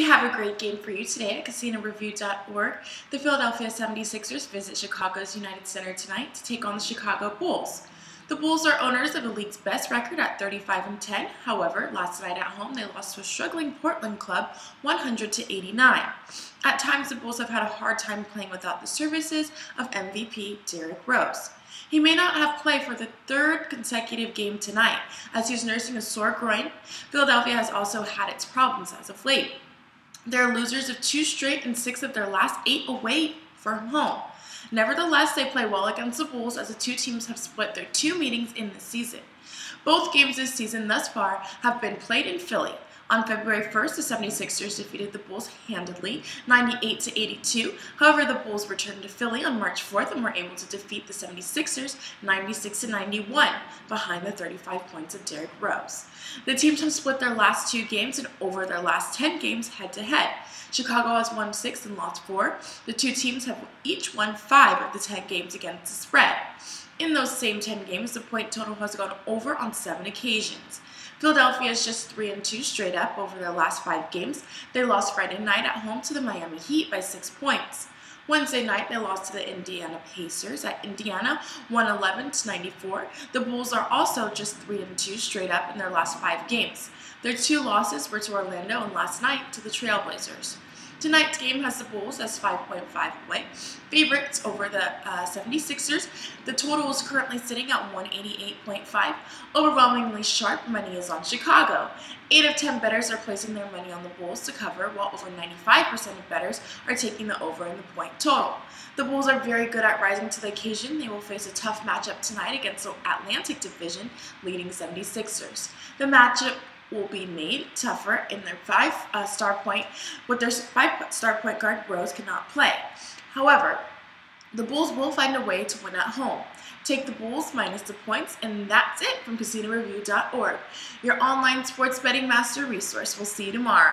We have a great game for you today at casinoreview.org. The Philadelphia 76ers visit Chicago's United Center tonight to take on the Chicago Bulls. The Bulls are owners of the league's best record at 35 and 10. However, last night at home they lost to a struggling Portland club 100 to 89. At times the Bulls have had a hard time playing without the services of MVP Derrick Rose. He may not have played for the third consecutive game tonight as he's nursing a sore groin. Philadelphia has also had its problems as of late. They're losers of two straight and six of their last eight away from home. Nevertheless, they play well against the Bulls as the two teams have split their two meetings in the season. Both games this season thus far have been played in Philly. On February 1st, the 76ers defeated the Bulls handedly, 98 to 82. However, the Bulls returned to Philly on March 4th and were able to defeat the 76ers 96 to 91 behind the 35 points of Derrick Rose. The teams have split their last two games and over their last 10 games head to head. Chicago has won six and lost four. The two teams have each won five of the 10 games against the spread. In those same 10 games, the point total has gone over on seven occasions. Philadelphia is just 3 and 2 straight up over their last five games. They lost Friday night at home to the Miami Heat by six points. Wednesday night, they lost to the Indiana Pacers at Indiana, 111 to 94. The Bulls are also just 3 and 2 straight up in their last five games. Their two losses were to Orlando and last night to the Trailblazers. Tonight's game has the Bulls as 5.5 point Favorites over the uh, 76ers. The total is currently sitting at 188.5. Overwhelmingly sharp money is on Chicago. 8 of 10 bettors are placing their money on the Bulls to cover, while over 95% of bettors are taking the over in the point total. The Bulls are very good at rising to the occasion. They will face a tough matchup tonight against the Atlantic Division leading 76ers. The matchup will be made tougher in their five uh, star point, with their five star point guard Rose cannot play. However, the Bulls will find a way to win at home. Take the Bulls minus the points, and that's it from CasinoReview.org, your online sports betting master resource. We'll see you tomorrow.